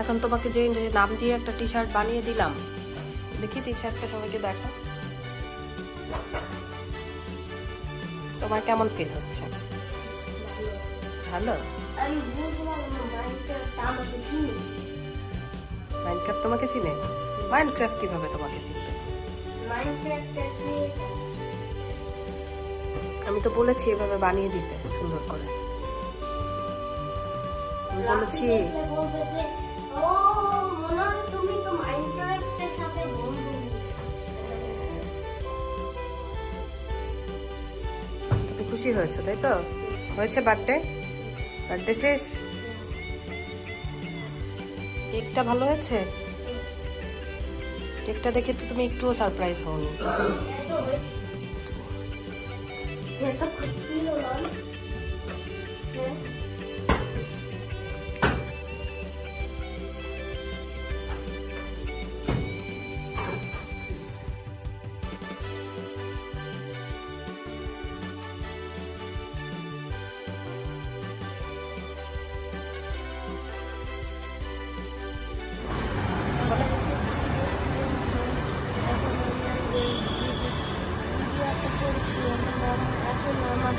এখন তোমাকে যে নাম দিয়ে একটা টি শার্ট বানিয়ে দিলাম, দেখি টি শার্টটা সবাইকে দেখা। তোমার কেমন ফিল হচ্ছে? ভালো? আমি মাইনক্রাফট তোমাকে চিনে? মাইনক্রাফট কীভাবে তোমাকে চিনে আমি তো বলেছি এভাবে বানিয়ে দিতে, সুন্দর করে। বন্ধু তুমি খুশি হয়েছো, তাই তো? হয়েছে বার্থডে বার্থডে শেষ? কেকটা ভালো হয়েছে? কেকটা দেখে তো তুমি একটুও সারপ্রাইজ হওনি।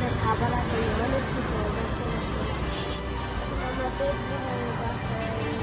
I'm going to take my